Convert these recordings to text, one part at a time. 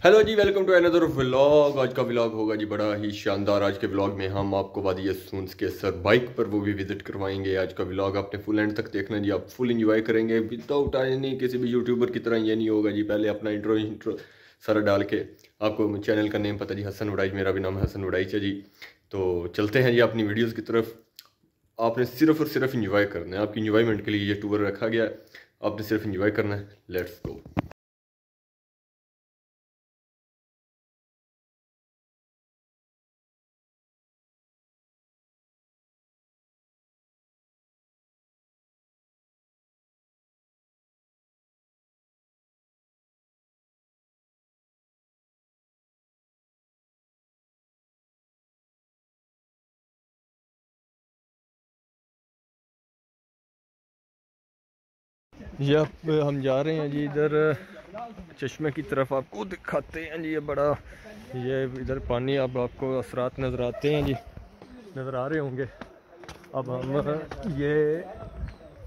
Hello ji welcome to another vlog आज का vlog होगा जी बड़ा ही शानदार। आज के व्लॉग में हम आपको वादी सूंस के सर बाइक पर वो भी विज़िट करवाएँगे। आज का व्लॉग आपने फुल एंड तक देखना जी। आप फुल इंजॉय करेंगे। विदाउट नहीं, किसी भी यूट्यूबर की तरह ये नहीं होगा जी। पहले अपना इंट्रो इंट्रो सारा डाल के आपको चैनल का नेम पता जी। हसन वडाई मेरा भी नाम है हसन वडाई जी। तो चलते हैं जी अपनी वीडियोज़ की तरफ़। आपने सिर्फ़ और सिर्फ़ इंजॉय करना है। आपकी इंजॉयमेंट के लिए ये टूर रखा गया है। आपने सिर्फ़ इंजॉय करना है। लेट्स गो ये अब हम जा रहे हैं जी इधर चश्मे की तरफ़ आपको दिखाते हैं जी ये बड़ा ये इधर पानी अब आपको असरात नज़र आते हैं जी नज़र आ रहे होंगे। अब हम ये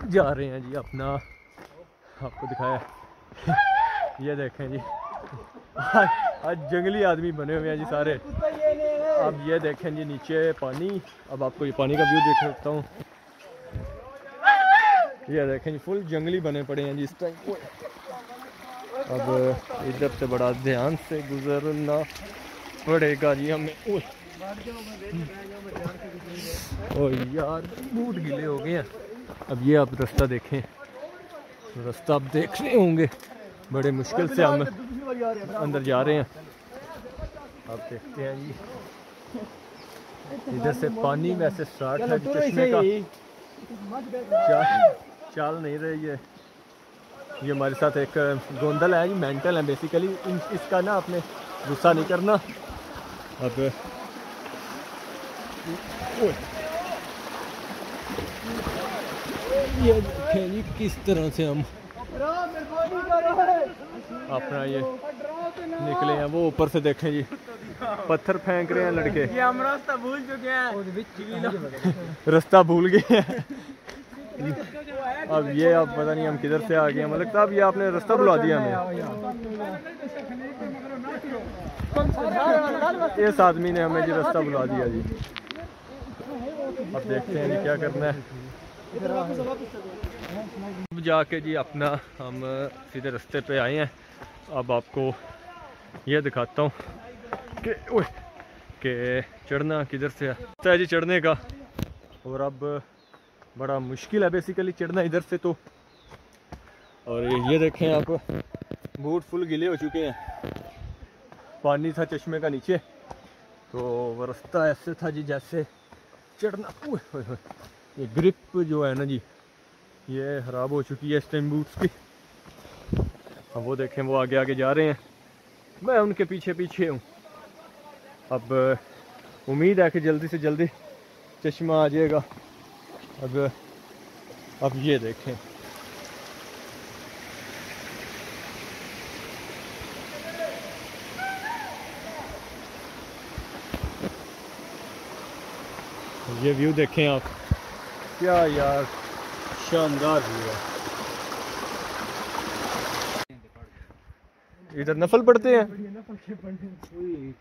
जा रहे हैं जी अपना आपको दिखाया। ये देखें जी आज, आज जंगली आदमी बने हुए हैं जी सारे। अब ये देखें जी नीचे पानी अब आपको ये पानी का व्यू देख सकता हूँ। ये देखें फुल जंगली बने पड़े हैं जी इस टाइम अब इधर से बड़ा ध्यान से गुजरना पड़ेगा जी हमें। ओ यार बूट गीले हो गए हैं। अब ये आप रास्ता देखें। रास्ता आप देख रहे होंगे। बड़े मुश्किल से हम अंदर जा रहे हैं। आप देखते हैं जी। इधर से पानी वैसे स्टार्ट है चश्मे का चाल, नहीं रही है। ये हमारे साथ एक गोंदल है जी मेंटल है बेसिकली इसका ना आपने गुस्सा नहीं करना। अब ये देखें जी किस तरह से हम अपना ये निकले हैं वो ऊपर से देखें जी। पत्थर फेंक रहे हैं लड़के। ये हम रास्ता भूल चुके हैं। रास्ता भूल गए हैं। अब ये अब पता नहीं हम किधर से आ गए हैं। मतलब अब ये आपने रास्ता बुला दिया हमें। इस आदमी ने हमें जी रास्ता बुला दिया जी। अब देखते हैं क्या करना है। अब जाके जी अपना हम सीधे रास्ते पे आए हैं। अब आपको ये दिखाता हूँ कि, ओए, कि चढ़ना किधर से है जी चढ़ने का। और अब बड़ा मुश्किल है बेसिकली चढ़ना इधर से तो। और ये देखें आप, बूट फुल गिले हो चुके हैं। पानी था चश्मे का नीचे तो रास्ता ऐसे था जी जैसे चढ़ना। ये ग्रिप जो है ना जी, ये ख़राब हो चुकी है इस टाइम बूट्स की। अब वो देखें, वो आगे आगे जा रहे हैं। मैं उनके पीछे पीछे हूँ। अब उम्मीद है कि जल्दी से जल्दी चश्मा आ जाएगा। अब अब ये देखें। ये व्यू देखें आप। क्या यार शानदार व्यू है। इधर नफल पढ़ते हैं?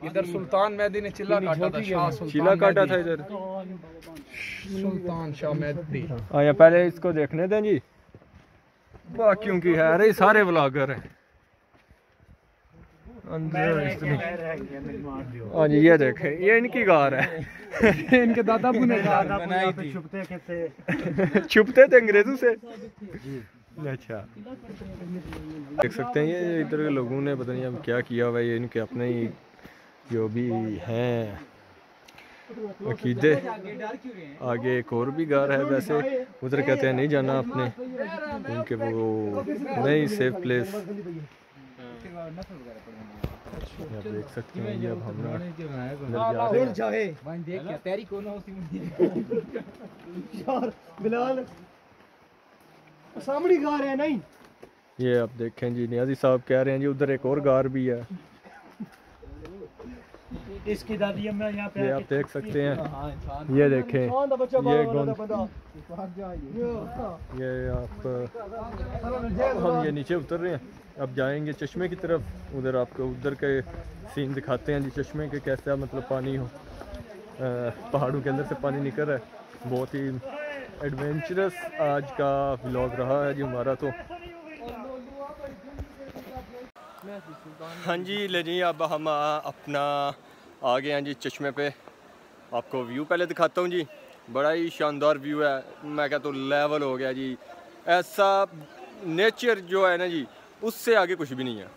इधर सुल्तान मेहदी ने चिल्ला काटा था शाह सुल्तान चीला काटा था इधर। सुल्तान शाह मेहदी आया पहले इसको देखने दें जी। बाकियों की है अरे सारे ब्लॉगर हैं। हाँ जी ये देखे ये इनकी कार है। इनके दादा ने छुपते छुपते थे अंग्रेज़ों से। अच्छा। देख सकते हैं ये इधर के लोगों ने पता नहीं अब क्या किया हुआ है ये इनके अपने ही जो भी हैं। अकीदे। आगे एक और भी घर है वैसे उधर कहते हैं नहीं जाना अपने। उनके वो नहीं सेफ़ प्लेस आप देख सकते हैं ये अब हम अंदर जा रहे हैं बिलाल सामने कार है नहीं? ये आप देखें जी नियाजी साहब कह रहे हैं जी उधर एक और गार भी है। इसकी दादी अम्मा यहाँ पे ये आप देख सकते हैं। ये देखें ये ये आप हम ये नीचे उतर रहे हैं। अब जाएँगे चश्मे की तरफ़। उधर आपको उधर के सीन दिखाते हैं जी चश्मे के कैसा मतलब पानी हो। पहाड़ों के अंदर से पानी निकल रहा है। बहुत ही एडवेंचरस आज का व्लॉग रहा है जी हमारा तो। हाँ जी, ले जी, अब हम अपना आ गए हैं जी चश्मे पे। आपको व्यू पहले दिखाता हूँ जी। बड़ा ही शानदार व्यू है। मैं कहता हूँ लेवल हो गया जी। ऐसा नेचर जो है ना जी, उससे आगे कुछ भी नहीं है।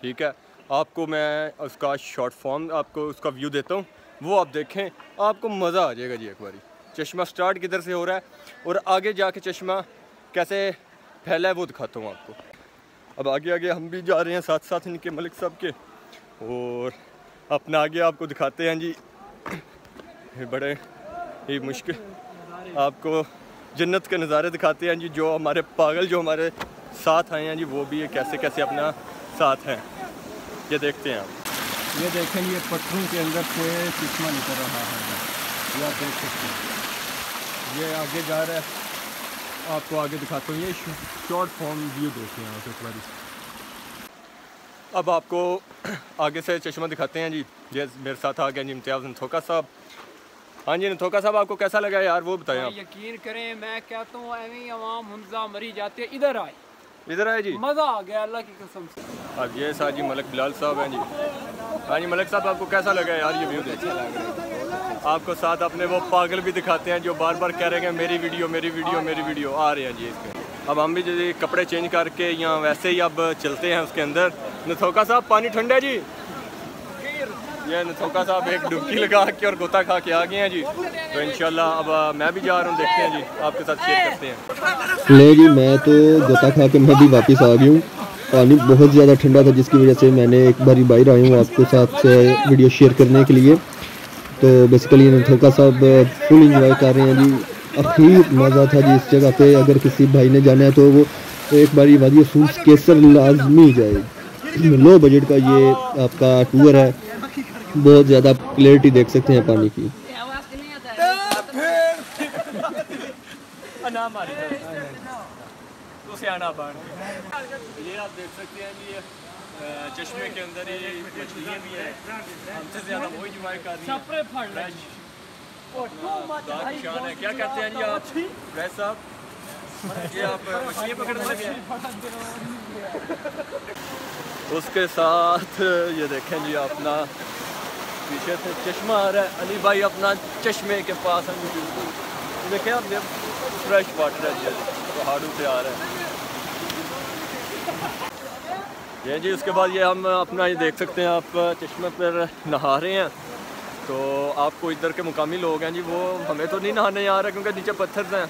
ठीक है? आपको मैं उसका शॉर्ट फॉर्म आपको उसका व्यू देता हूँ। वो आप देखें, आपको मज़ा आ जाएगा जी एक बारी। चश्मा स्टार्ट किधर से हो रहा है और आगे जाके चश्मा कैसे फैला है वो दिखाता हूँ आपको। अब आगे आगे हम भी जा रहे हैं साथ साथ इनके मलिक साहब के और अपना आगे आपको दिखाते हैं जी। ये बड़े ही मुश्किल। आपको जन्नत के नज़ारे दिखाते हैं जी, जो हमारे पागल, जो हमारे साथ आए हैं जी, वो भी ये कैसे कैसे अपना साथ हैं। ये देखते हैं आप। ये देखें, ये पत्थरों के अंदर से चश्मा निकल रहा है। ये आप देख सकते हैं ये आगे जा रहा है। आपको आगे दिखाता हूँ। ये शॉर्ट फॉर्म व्यू देखें आप एक बारी। अब आपको आगे से चश्मा दिखाते हैं जी। ये मेरे साथ आ गया जी इम्तियाज़ नथोका साहब। हाँ जी नथोका साहब आपको कैसा लगा यार? वो बताएँ आप। यकीन करें मैं कहता हूँ एवं ही अवाम मुंजा मरी जाती है इधर आए। इधर आए जी। मज़ा आ गया अल्लाह की कसम से। अब ये साथ जी मलक बिलाल साहब हैं जी। हाँ जी मलक साहब आपको कैसा लगा यार ये व्यू देखिए आपको साथ अपने वो पागल भी दिखाते हैं जो बार बार कह रहे हैं मेरी वीडियो मेरी वीडियो मेरी वीडियो आ रहे हैं जी इसके। अब हम भी जी कपड़े चेंज करके यहाँ वैसे ही अब चलते हैं उसके अंदर। नथोका साहब, पानी ठंडा है जी? ये नथोका साहब एक डुबकी लगा के और गोता खा के आ गए हैं जी। तो इंशाल्लाह अब मैं भी जा रहा हूँ, देखते हैं जी, आपके साथ शेयर करते हैं। ले जी, मैं तो गोता खा के मैं भी वापस आ गई हूँ। पानी बहुत ज़्यादा ठंडा था, जिसकी वजह से मैंने एक बारी बाहर आई हूँ आपके साथ वीडियो शेयर करने के लिए। तो बेसिकली नथोका साहब फुल इंजॉय कर रहे हैं जी। अखीर मज़ा था जी इस जगह पे। अगर किसी भाई ने जाना है तो वो एक बारी वादी सूस केसर लाजमी जाए। लो बजट का ये आपका टूर है। बहुत ज़्यादा क्लियरिटी देख सकते हैं पानी की। ये आप देख सकते हैं जी चश्मे के अंदर ही मछलियाँ भी हैं। हमसे ज़्यादा वो इंजॉय कर रही हैं शान है। क्या कहते हैं जी आप? साहब ये आप मछलियाँ पकड़ने लगे हैं? उसके साथ ये देखें जी अपना पीछे से चश्मा आ रहा है। अली भाई अपना चश्मे के पास है। बिल्कुल देखें आप फ्रेश वाटर है जी। पहाड़ों से आ रहा है। ये जी, उसके बाद ये हम अपना ये देख सकते हैं, आप चश्मे पर नहा रहे हैं। तो आपको इधर के मुकामी लोग हैं जी, वो हमें तो नहीं नहाने आ रहा क्योंकि नीचे पत्थर हैं।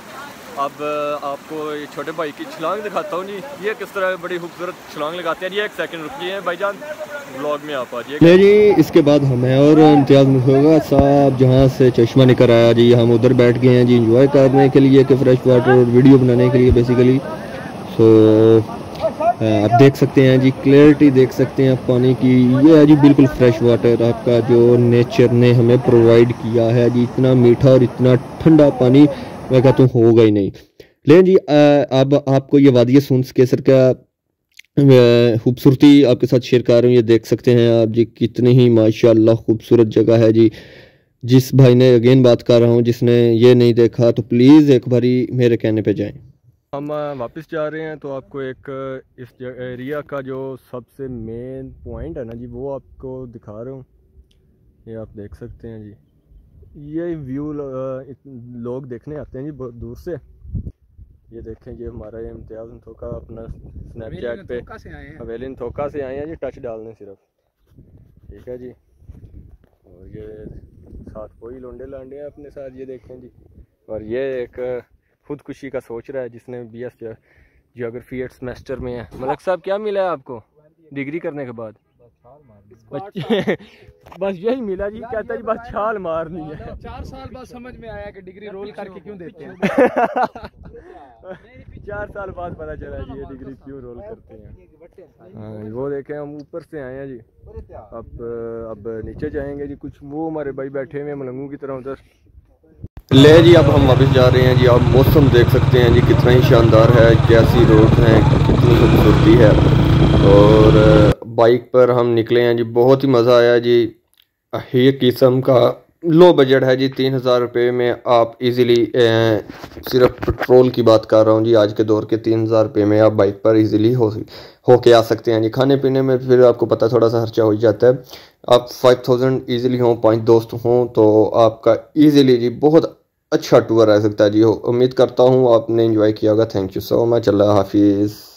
अब आपको ये छोटे भाई की छलांग दिखाता हूँ जी, ये किस तरह बड़ी खूबसूरत छलांग लगाते हैं। जी, एक सेकंड रुकिए भाईजान ब्लॉग में आप आ जाइए जी, इसके बाद हमें और इम्तियाज़ होगा। साहब जहाँ से चश्मा निकल आया जी, हम उधर बैठ गए हैं जी इंजॉय करने के लिए कि फ्रेश वाटर वीडियो बनाने के लिए बेसिकली सो आप देख सकते हैं जी क्लियरिटी देख सकते हैं आप पानी की। ये है जी बिल्कुल फ्रेश वाटर आपका जो नेचर ने हमें प्रोवाइड किया है जी, इतना मीठा और इतना ठंडा पानी। मैं कहता हूँ, होगा ही नहीं। लेकिन जी अब आपको ये वादिय सूंस केसर का खूबसूरती आपके साथ शेयर कर रहा हूँ। ये देख सकते हैं आप जी, कितनी ही माशाल्लाह खूबसूरत जगह है जी। जिस भाई ने अगेन बात कर रहा हूँ, जिसने ये नहीं देखा तो प्लीज़ एक बारी मेरे कहने पे जाएँ। हम वापस जा रहे हैं तो आपको एक इस एरिया का जो सबसे मेन पॉइंट है ना जी वो आपको दिखा रहा हूँ। ये आप देख सकते हैं जी। ये व्यू लोग देखने आते हैं जी बहुत दूर से। ये देखें जी हमारा ये इम्तियाज़ थोका अपना स्नैपचैट पे धोखा से हवेली थोका से आए हैं जी टच डालने सिर्फ़। ठीक है जी। और ये साथ कोई लोंडे लांडे हैं अपने साथ ये देखें जी। और ये एक खुदकुशी का सोच रहा है जिसने B S geography eight semester में है। मलक साहब क्या मिला है आपको डिग्री करने के बाद? बस यही मिला जी कहता जी बस छाल मारनी है। चार साल बाद समझ में आया कि डिग्री रोल करके क्यों देते हैं। चार साल बाद पता चला जी ये डिग्री क्यों रोल करते हैं। हाँ वो देखें हम ऊपर से आए हैं जी। अब अब नीचे जाएँगे जी कुछ वो हमारे भाई बैठे हुए हैं मलंगू की तरह उधर। ले जी, अब हम वापस जा रहे हैं जी। आप मौसम देख सकते हैं जी, कितना ही शानदार है, कैसी रोड है, कितनी खूबसूरती है। और बाइक पर हम निकले हैं जी, बहुत ही मज़ा आया जी। ये किस्म का लो बजट है जी, तीन हज़ार रुपये में आप इजीली सिर्फ़ पेट्रोल की बात कर रहा हूँ जी, आज के दौर के तीन हज़ार रुपये में आप बाइक पर इजीली हो हो के आ सकते हैं जी। खाने पीने में फिर आपको पता थोड़ा सा खर्चा हो जाता है। आप फाइव थाउज़ेंड ईजिली हों, पाँच दोस्त हों तो आपका ईजिली जी, बहुत अच्छा टूर आ सकता है जी। हो उम्मीद करता हूँ आपने इन्जॉय किया होगा। थैंक यू सो मच अल्लाह हाफिज़।